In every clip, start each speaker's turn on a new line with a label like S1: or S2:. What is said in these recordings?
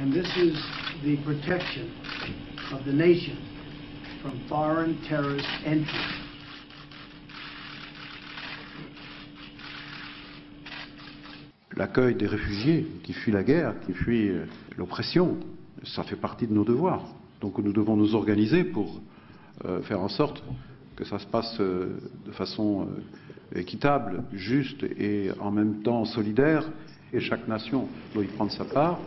S1: and this is the protection of the nation from foreign terrorist entry.
S2: L'accueil des réfugiés qui fuient la guerre, qui fuient euh, l'oppression, ça fait partie de nos devoirs. Donc nous devons nous organiser pour euh, faire en sorte que ça se passe euh, de façon équitable, juste et en même temps solidaire. Et chaque nation doit y prendre sa part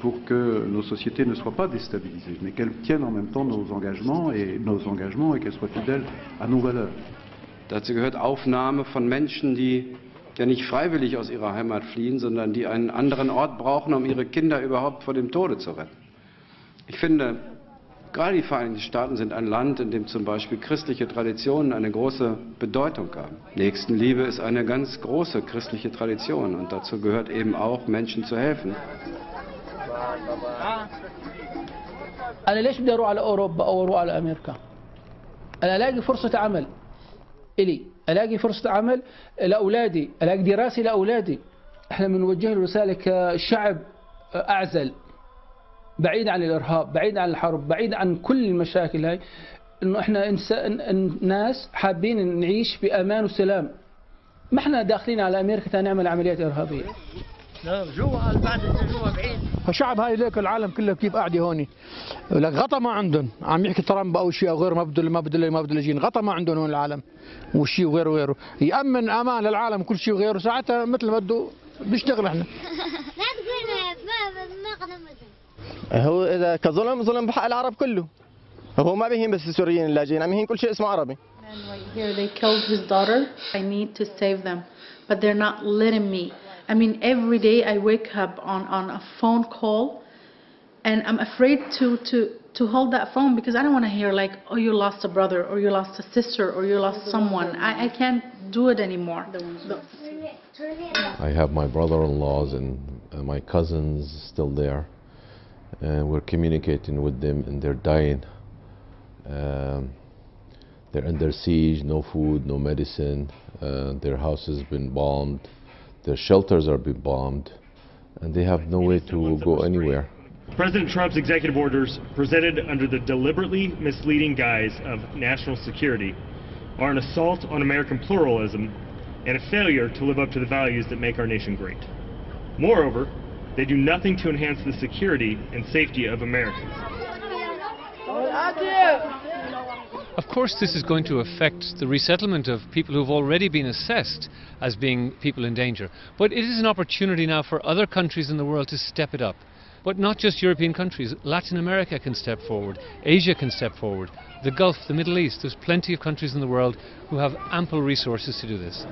S2: pour que nos sociétés ne soient pas déstabilisées, mais qu'elles tiennent en même temps nos engagements et nos engagements et qu'elles soient fidèles à nos valeurs.
S3: Dazu gehört Aufnahme von Menschen, die ja nicht freiwillig aus ihrer Heimat fliehen, sondern die einen anderen Ort brauchen, um ihre Kinder überhaupt vor dem Tode zu retten. Ich finde, gerade die Vereinigten Staaten sind ein Land, in dem zum Beispiel christliche Traditionen eine große Bedeutung haben. Nächstenliebe ist eine ganz große christliche Tradition und dazu gehört eben auch, Menschen zu helfen.
S4: أنا ليش بدي أروح على أوروبا أو أروح على أمريكا؟ أنا ألاقي فرصة عمل إلي. ألاقي فرصة عمل لأولادي. ألاقي دراسة لأولادي. إحنا بنوجه له رسالة كشعب أعزل. بعيد عن الإرهاب بعيد عن الحرب بعيد عن كل المشاكل هاي. إنه إحنا انسان ناس حابين نعيش بأمان وسلام. ما إحنا داخلين على أمريكا نعمل عمليات إرهابية.
S5: جوا بعد جوا بعيد
S6: فشعب هاي ليك العالم كله كيف قاعد هوني؟ لك غطا ما عندهم. عم يحكي ترامب أو شيء أو غيره ما بده ما بده ما بده يجين غطا ما عندهم هون العالم. وشيء وغيره وغيره. يأمن أمان للعالم كل شيء وغيره. ساعتها مثل ما بده بيشتغل إحنا.
S7: لا تقول ما ما
S5: هو إذا كظلم ظلم بحق العرب كله. هو ما بيهين بس السوريين اللاجئين عم يهين كل شيء اسمه عربي.
S8: Here. They killed his daughter. I need to save them, but they're not letting me. I mean, every day I wake up on, on a phone call, and I'm afraid to, to, to hold that phone because I don't want to hear like, oh, you lost a brother, or you lost a sister, or you lost someone. I, I can't do it anymore.
S9: I have my brother-in-laws and uh, my cousins still there, and we're communicating with them, and they're dying. Um, they're under siege, no food, no medicine. Uh, their house has been bombed. Their shelters are being bombed, and they have no way to go anywhere.
S10: President Trump's executive orders, presented under the deliberately misleading guise of national security, are an assault on American pluralism and a failure to live up to the values that make our nation great. Moreover, they do nothing to enhance the security and safety of Americans.
S11: Of course, this is going to affect the resettlement of people who've already been assessed as being people in danger. But it is an opportunity now for other countries in the world to step it up. But not just European countries. Latin America can step forward, Asia can step forward, the Gulf, the Middle East. There's plenty of countries in the world who have ample resources to do this.